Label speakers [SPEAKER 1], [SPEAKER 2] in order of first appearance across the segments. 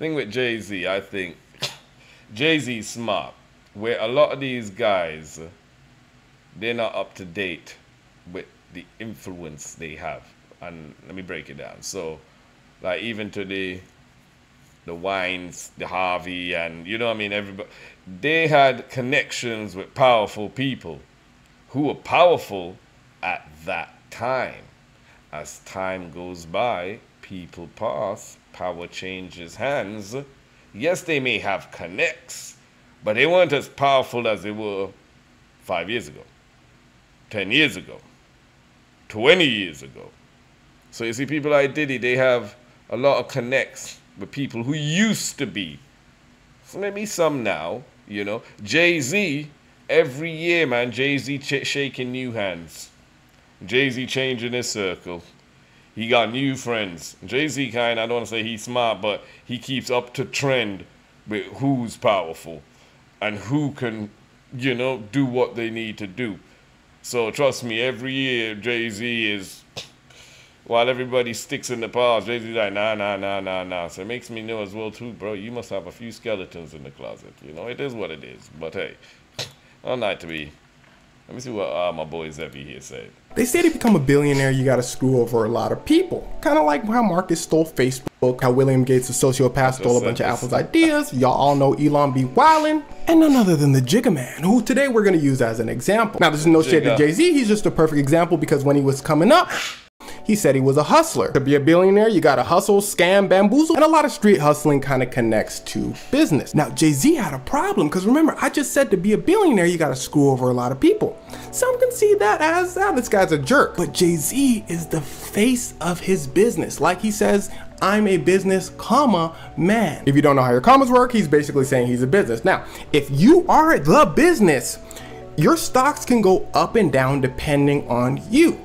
[SPEAKER 1] thing with Jay Z, I think Jay Z smart. Where a lot of these guys, they're not up to date with the influence they have. And let me break it down. So, like even to the the Wines, the Harvey, and you know what I mean, everybody, they had connections with powerful people who were powerful at that time. As time goes by, people pass, power changes hands. Yes, they may have connects, but they weren't as powerful as they were five years ago, 10 years ago, 20 years ago. So you see, people like Diddy, they have a lot of connects with people who used to be. So maybe some now, you know. Jay Z, every year, man, Jay Z ch- shaking new hands. Jay Z changing his circle. He got new friends. Jay Z kind, I don't want to say he's smart, but he keeps up to trend with who's powerful and who can, you know, do what they need to do. So trust me, every year Jay Z is while everybody sticks in the past, Jay Z's like, nah, nah, nah, nah, nah. So it makes me know as well, too, bro, you must have a few skeletons in the closet. You know, it is what it is. But hey, I'm not to be. Let me see what uh, my boy Xevi here said.
[SPEAKER 2] They say to become a billionaire, you gotta screw over a lot of people. Kind of like how Marcus stole Facebook, how William Gates, a sociopath, stole a bunch of Apple's ideas. Y'all all know Elon be wildin'. And none other than the Jigga Man, who today we're gonna use as an example. Now, this is no shade to Jay Z, he's just a perfect example because when he was coming up, he said he was a hustler. To be a billionaire, you gotta hustle, scam, bamboozle, and a lot of street hustling kind of connects to business. Now, Jay-Z had a problem, because remember, I just said to be a billionaire, you gotta screw over a lot of people. Some can see that as, ah, this guy's a jerk. But Jay-Z is the face of his business. Like he says, I'm a business, comma, man. If you don't know how your commas work, he's basically saying he's a business. Now, if you are the business, your stocks can go up and down depending on you.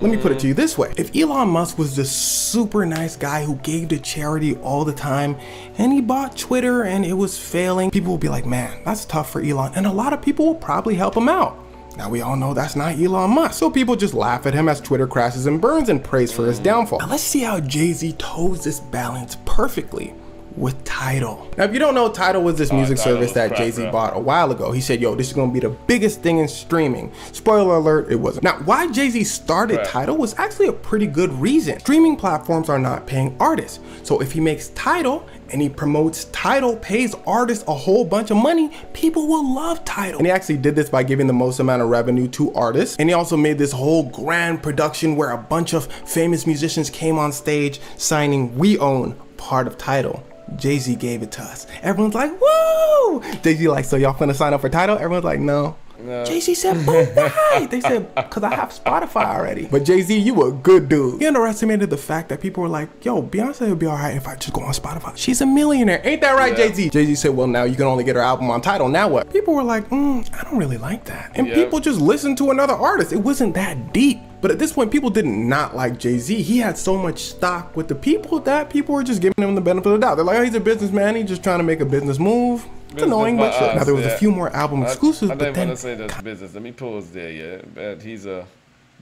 [SPEAKER 2] Let me put it to you mm-hmm. this way. If Elon Musk was this super nice guy who gave to charity all the time and he bought Twitter and it was failing, people would be like, man, that's tough for Elon. And a lot of people will probably help him out. Now we all know that's not Elon Musk, so people just laugh at him as Twitter crashes and burns and prays for his mm. downfall. Now let's mm. see how Jay-Z toes this balance perfectly with Tidal. Now, if you don't know, Tidal was this oh, music service that Jay Z bought a while ago. He said, yo, this is gonna be the biggest thing in streaming. Spoiler alert, it wasn't. Now, why Jay Z started right. Tidal was actually a pretty good reason. Streaming platforms are not paying artists. So if he makes Tidal and he promotes Tidal, pays artists a whole bunch of money, people will love Tidal. And he actually did this by giving the most amount of revenue to artists. And he also made this whole grand production where a bunch of famous musicians came on stage signing We Own part of Tidal. Jay Z gave it to us. Everyone's like, woo! Jay Z like, so y'all finna sign up for Tidal? Everyone's like, no. No. Jay Z said, but why? they said, because I have Spotify already. But Jay Z, you a good dude. He underestimated the fact that people were like, yo, Beyonce would be all right if I just go on Spotify. She's a millionaire. Ain't that right, yeah. Jay Z? Jay Z said, well, now you can only get her album on Tidal. Now what? People were like, mm, I don't really like that. And people just listened to another artist. It wasn't that deep. But at this point, people did not like Jay Z. He had so much stock with the people that people were just giving him the benefit of the doubt. They're like, oh, he's a businessman. He's just trying to make a business move. It's business annoying, but sure. Now, there was yeah. a few more album exclusives.
[SPEAKER 1] I, I
[SPEAKER 2] didn't
[SPEAKER 1] want to say that's business. Let me pause there, yeah. But he's a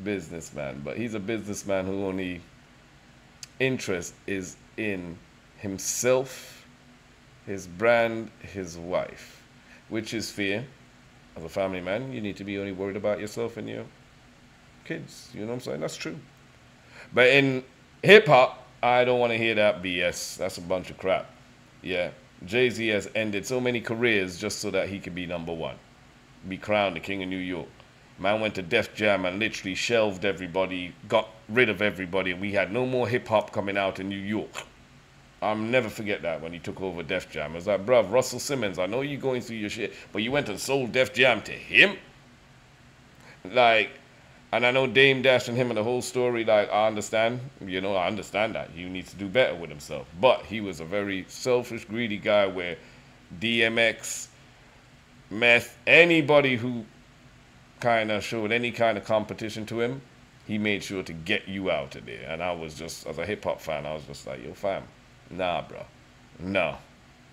[SPEAKER 1] businessman, but he's a businessman who only interest is in himself, his brand, his wife, which is fair. As a family man, you need to be only worried about yourself and your kids. You know what I'm saying? That's true. But in hip hop, I don't want to hear that BS. That's a bunch of crap. Yeah. Jay Z has ended so many careers just so that he could be number one, be crowned the king of New York. Man went to Def Jam and literally shelved everybody, got rid of everybody, and we had no more hip hop coming out in New York. I'll never forget that when he took over Def Jam. I was like, bruv, Russell Simmons, I know you're going through your shit, but you went and sold Def Jam to him? Like, and I know Dame Dash and him and the whole story, like, I understand, you know, I understand that. He needs to do better with himself. But he was a very selfish, greedy guy where DMX, Meth, anybody who kind of showed any kind of competition to him, he made sure to get you out of there. And I was just, as a hip hop fan, I was just like, yo, fam, nah, bro. No.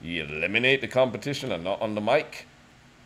[SPEAKER 1] You eliminate the competition and not on the mic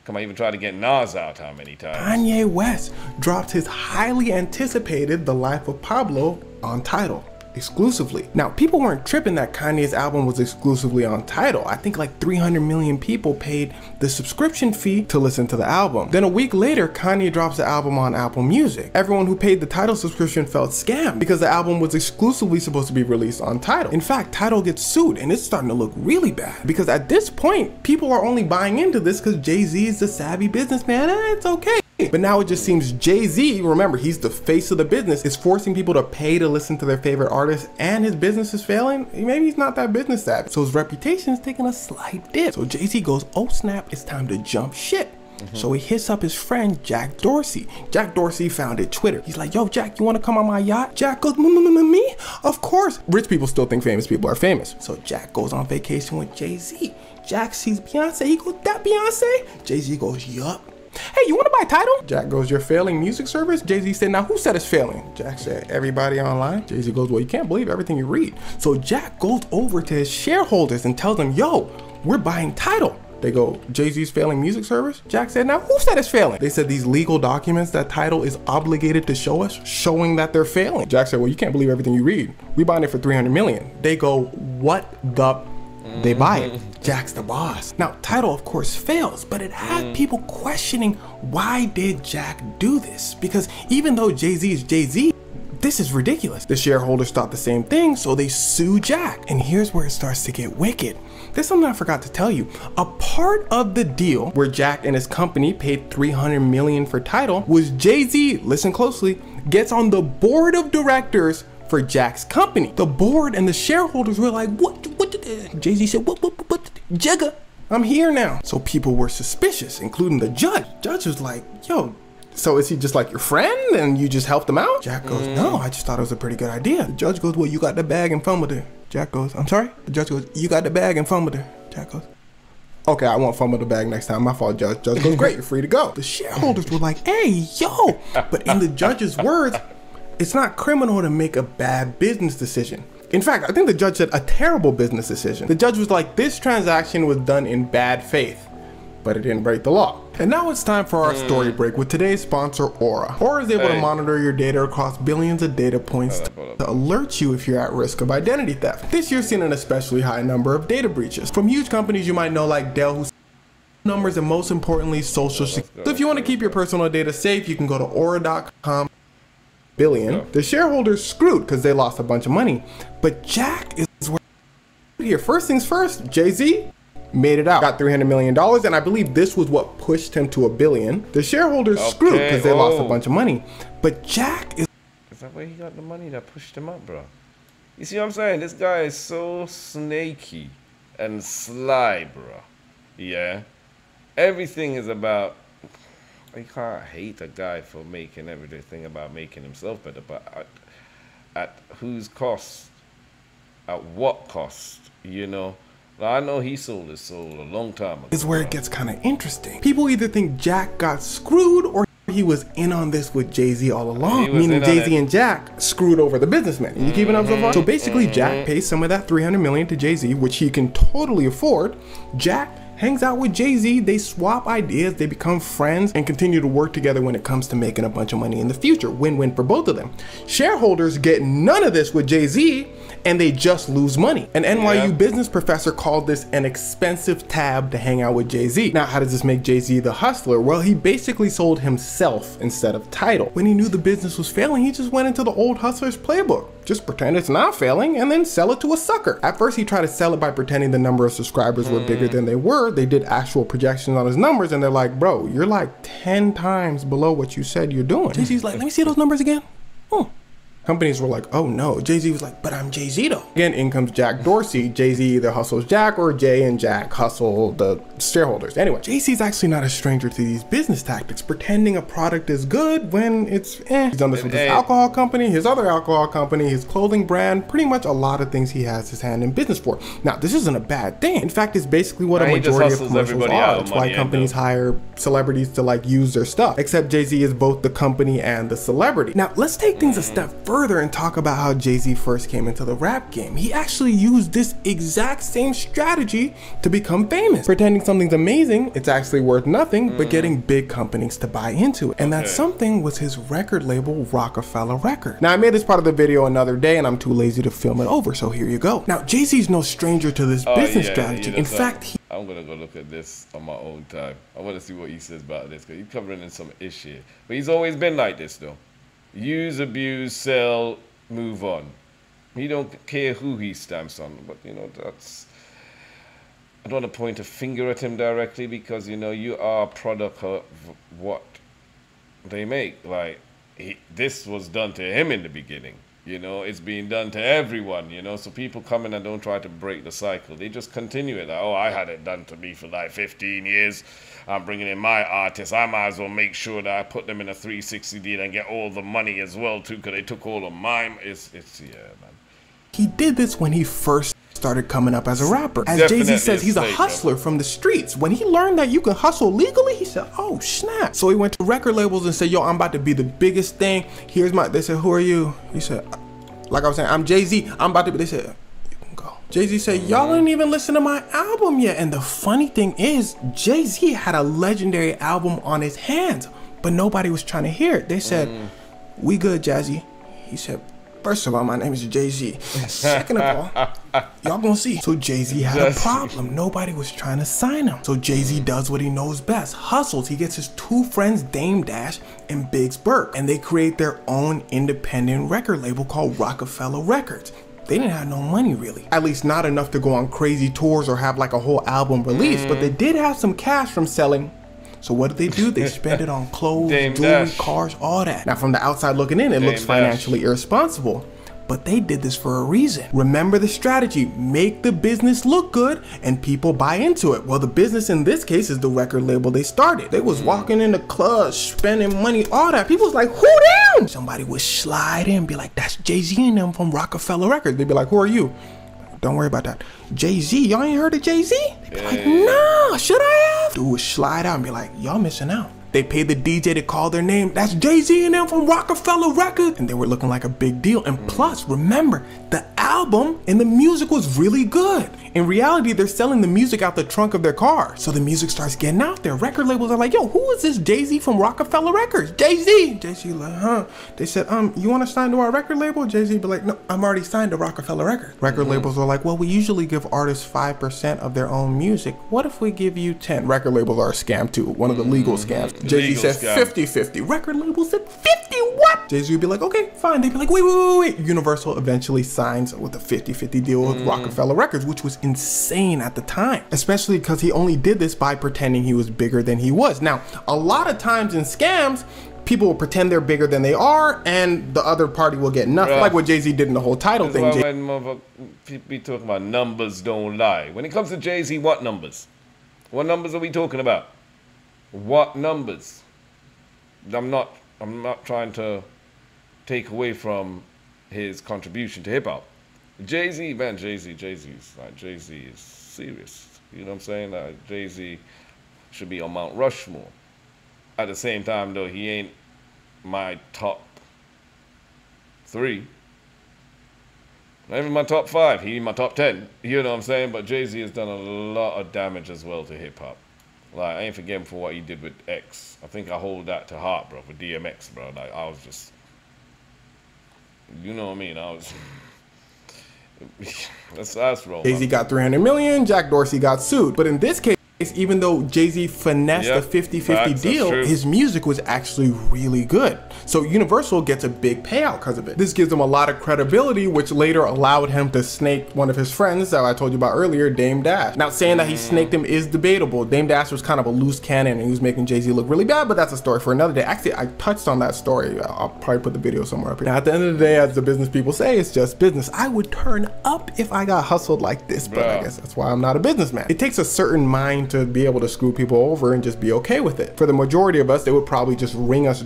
[SPEAKER 1] Come on, even try to get Nas out how many times?
[SPEAKER 2] Kanye West dropped his highly anticipated The Life of Pablo on Tidal. Exclusively. Now, people weren't tripping that Kanye's album was exclusively on Tidal. I think like 300 million people paid the subscription fee to listen to the album. Then a week later, Kanye drops the album on Apple Music. Everyone who paid the Tidal subscription felt scammed because the album was exclusively supposed to be released on Tidal. In fact, Tidal gets sued and it's starting to look really bad because at this point, people are only buying into this because Jay-Z is the savvy businessman. Eh, it's okay. But now it just seems Jay-Z, remember, he's the face of the business, is forcing people to pay to listen to their favorite artist and his business is failing. Maybe he's not that business savvy. So his reputation is taking a slight dip. So Jay-Z goes, oh snap, it's time to jump ship. Mm-hmm. So he hits up his friend Jack Dorsey. Jack Dorsey founded Twitter. He's like, yo, Jack, you wanna come on my yacht? Jack goes, me? Of course. Rich people still think famous people are famous. So Jack goes on vacation with Jay-Z. Jack sees Beyonce. He goes, that Beyonce? Jay-Z goes, yup. Hey, you wanna buy Tidal? Jack goes, You're failing music service? Jay Z said, Now who said it's failing? Jack said, Everybody online. Jay Z goes, Well, you can't believe everything you read. So Jack goes over to his shareholders and tells them, Yo, we're buying Tidal. They go, Jay Z's failing music service? Jack said, Now who said it's failing? They said these legal documents that Tidal is obligated to show us, showing that they're failing. Jack said, Well, you can't believe everything you read. We buying it for 300 million. They go, What the they buy it. Jack's the boss. Now, Tidal of course fails, but it had mm. people questioning why did Jack do this? Because even though Jay-Z is Jay-Z, this is ridiculous. The shareholders thought the same thing, so they sue Jack. And here's where it starts to get wicked. There's something I forgot to tell you. A part of the deal where Jack and his company paid 300 million for Tidal was Jay-Z, listen closely, gets on the board of directors for Jack's company. The board and the shareholders were like, what, what, Jay-Z said, what, what, what, Jigga, I'm here now. So people were suspicious, including the judge. Judge was like, yo, so is he just like your friend and you just helped him out? Jack goes, mm. no, I just thought it was a pretty good idea. The judge goes, well, you got the bag and fumbled it. Jack goes, I'm sorry? The judge goes, you got the bag and fumbled it. Jack goes, okay, I won't fumble the bag next time. My fault, judge. Judge goes, great, you're free to go. The shareholders were like, hey, yo. But in the judge's words, it's not criminal to make a bad business decision. In fact, I think the judge said a terrible business decision. The judge was like, this transaction was done in bad faith, but it didn't break the law. And now it's time for our mm. story break with today's sponsor, Aura. Aura is able hey. to monitor your data across billions of data points to alert you if you're at risk of identity theft. This year's seen an especially high number of data breaches. From huge companies you might know like Dell, who's numbers and most importantly social security. So if you want to keep your personal data safe, you can go to aura.com billion. Yeah. The shareholders screwed because they lost a bunch of money. But Jack is here. First things first, Jay Z made it out, got $300 million, and I believe this was what pushed him to a billion. The shareholders okay. screwed because they oh. lost a oh. bunch of money. But Jack is.
[SPEAKER 1] Is that where he got the money that pushed him up, bro? You see what I'm saying? This guy is so snaky and sly, bro. Yeah. Everything is about you can't hate a guy for making everything about making himself better, but at, at whose cost? At what cost? You know? I know he sold his soul a long time ago.
[SPEAKER 2] This Is where it gets kind of interesting. People either think Jack got screwed or he was in on this with Jay-Z all along, meaning Jay-Z and Jack screwed over the businessman. You keeping up so far? So basically, Jack mm-hmm. pays some of that 300 million to Jay-Z, which he can totally afford. Jack hangs out with Jay Z, they swap ideas, they become friends, and continue to work together when it comes to making a bunch of money in the future. Win win for both of them. Shareholders get none of this with Jay Z, and they just lose money. An NYU yeah. business professor called this an expensive tab to hang out with Jay Z. Now, how does this make Jay Z the hustler? Well, he basically sold himself instead of Tidal. When he knew the business was failing, he just went into the old hustler's playbook just pretend it's not failing and then sell it to a sucker. At first, he tried to sell it by pretending the number of subscribers were bigger than they were. They did actual projections on his numbers and they're like, bro, you're like 10 times below what you said you're doing. Jay-Z's like, let me see those numbers again. Oh, companies were like, oh no. Jay Z was like, but I'm Jay Z though. Again, in comes Jack Dorsey. Jay Z either hustles Jack or Jay and Jack hustle the shareholders. Anyway, Jay Z is actually not a stranger to these business tactics, pretending a product is good when it's eh. He's done this with his alcohol company, his other alcohol company, his clothing brand, pretty much a lot of things he has his hand in business for. Now, this isn't a bad thing. In fact, it's basically what a majority of commercials are. It's why companies hire celebrities to like use their stuff. Except Jay Z is both the company and the celebrity. Now, let's take things a step further further and talk about how Jay Z first came into the rap game. He actually used this exact same strategy to become famous. Pretending something's amazing, it's actually worth nothing, mm. but getting big companies to buy into it. And okay. that something was his record label, Roc-A-Fella Record. Now, I made this part of the video another day and I'm too lazy to film it over, so here you go. Now, Jay Z's no stranger to this oh, business yeah, strategy. In fact, he
[SPEAKER 1] I'm gonna go look at this on my own time. I want to see what he says about this because he's covering in some issue. But he's always been like this though. Use, abuse, sell, move on. He don't care who he stamps on. But you know that's. I don't want to point a finger at him directly because you know you are a product of what they make. Like he, this was done to him in the beginning. You know, it's being done to everyone, you know. So people come in and don't try to break the cycle. They just continue it. Oh, I had it done to me for like 15 years. I'm bringing in my artists. I might as well make sure that I put them in a 360 deal and get all the money as well, too, because they took all of mine. It's, it's, yeah, man.
[SPEAKER 2] He did this when he first started coming up as a rapper. As Jay Z says, he's a hustler from the streets. When he learned that you can hustle legally, he said, "Oh snap!" So he went to record labels and said, "Yo, I'm about to be the biggest thing. Here's my." They said, "Who are you?" He said, "Like I was saying, I'm Jay Z. I'm about to be." They said. "You can go." Jay Z said, Y'all didn't even listen to my album yet. And the funny thing is, Jay Z had a legendary album on his hands, but nobody was trying to hear it. They said, mm. We good, Jazzy. He said, First of all, my name is Jay Z. Second of all, y'all gonna see. So Jay Z had a problem. Nobody was trying to sign him. So Jay Z does what he knows best hustles. He gets his two friends, Dame Dash and Biggs Burke, and they create their own independent record label called Roc-A-Fella Records they didn't have no money really. At least not enough to go on crazy tours or have like a whole album release, mm. but they did have some cash from selling so what did they do? They spend it on clothes, Dame jewelry, Dash. cars, all that. Now from the outside looking in, it Dame looks financially Dash. irresponsible. But they did this for a reason. Remember the strategy make the business look good and people buy into it. Well, the business in this case is the record label they started. They was mm. walking in the clubs, spending money, all that. People was like, who them? Somebody would slide in, and be like, that's Jay Z and them from Roc-A-Fella Records. They'd be like, who are you? Don't worry about that. Jay Z, y'all ain't heard of Jay Z? Yeah. Like, nah, should I have? Dude would slide out and be like, y'all missing out. They paid the DJ to call their name. That's Jay Z and them from Roc-A-Fella Records. And they were looking like a big deal. And plus, remember, the album and the music was really good. In reality, they're selling the music out the trunk of their car. So the music starts getting out there. Record labels are like, yo, who is this Jay-Z from Roc-A-Fella Records? Jay-Z. Jay-Z like, huh? They said, um, you want to sign to our record label? Jay-Z be like, no, I'm already signed to Roc-A-Fella Records. Record mm-hmm. labels are like, well, we usually give artists 5% of their own music. What if we give you 10? Record labels are a scam too. One of the legal mm-hmm. scams. Jay-Z said 50-50. Record labels said 50 what? Jay-Z would be like, okay, fine. They'd be like, wait, wait, wait, wait. Universal eventually signs with a 50-50 deal with mm. Roc-A-Fella Records, which was insane at the time, especially because he only did this by pretending he was bigger than he was. Now, a lot of times in scams, people will pretend they're bigger than they are, and the other party will get nothing. Like what Jay Z did in the whole Tidal thing.
[SPEAKER 1] Why when people talking about numbers don't lie. When it comes to Jay Z, what numbers? What numbers are we talking about? What numbers? I'm not. I'm not trying to take away from his contribution to hip hop. Jay Z, man, Jay Z, Jay Z's like Jay Z is serious. You know what I'm saying? Like Jay Z should be on Mount Rushmore. At the same time, though, he ain't my top three. Not even my top five. He my top ten. You know what I'm saying? But Jay Z has done a lot of damage as well to hip hop. Like I ain't forgetting for what he did with X. I think I hold that to heart, bro. With DMX, bro. Like I was just, you know what I mean? I was. That's bro.
[SPEAKER 2] Jay Z got 300 million. Jack Dorsey got sued. But in this case, even though Jay Z finessed yep. a 50 50 deal, his music was actually really good. So Universal gets a big payout because of it. This gives him a lot of credibility, which later allowed him to snake one of his friends that I told you about earlier, Dame Dash. Now, saying that he snaked him is debatable. Dame Dash was kind of a loose cannon and he was making Jay Z look really bad, but that's a story for another day. Actually, I touched on that story. I'll probably put the video somewhere up here. Now, at the end of the day, as the business people say, it's just business. I would turn up if I got hustled like this, but I guess that's why I'm not a businessman. It takes a certain mind to be able to screw people over and just be okay with it. For the majority of us, they would probably just ring us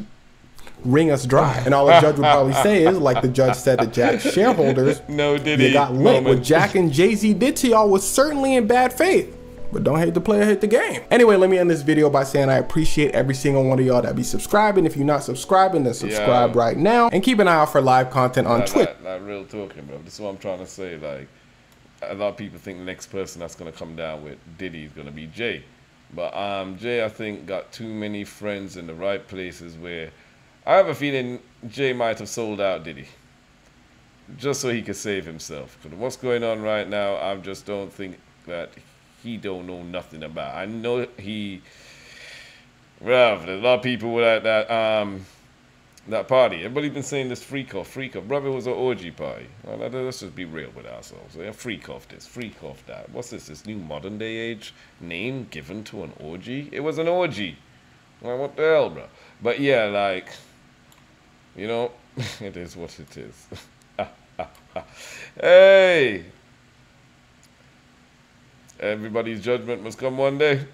[SPEAKER 2] wring us dry. And all the judge would probably say is, like the judge said to Jack's shareholders,
[SPEAKER 1] no, did
[SPEAKER 2] you got lit. What Jack and Jay Z did to y'all was certainly in bad faith. but don't hate the player, hate the game. Anyway, let me end this video by saying I appreciate every single one of y'all that be subscribing. If you're not subscribing, then subscribe yeah. right now. And keep an eye out for live content on Twitch.
[SPEAKER 1] Not, not real talking, bro. This is what I'm trying to say. Like, a lot of people think the next person that's going to come down with Diddy is going to be Jay. But um, Jay, I think, got too many friends in the right places where I have a feeling Jay might have sold out Diddy just so he could save himself. Because what's going on right now, I just don't think that he don't know nothing about. I know he, well, a lot of people were like that um that party. Everybody been saying this freak off, freak off. Brother it was an orgy party. Well, let's just be real with ourselves. Yeah, freak off this, freak off that. What's this? This new modern day age name given to an orgy? It was an orgy. Well, what the hell, bro? But yeah, like, you know, it is what it is. hey! Everybody's judgment must come one day.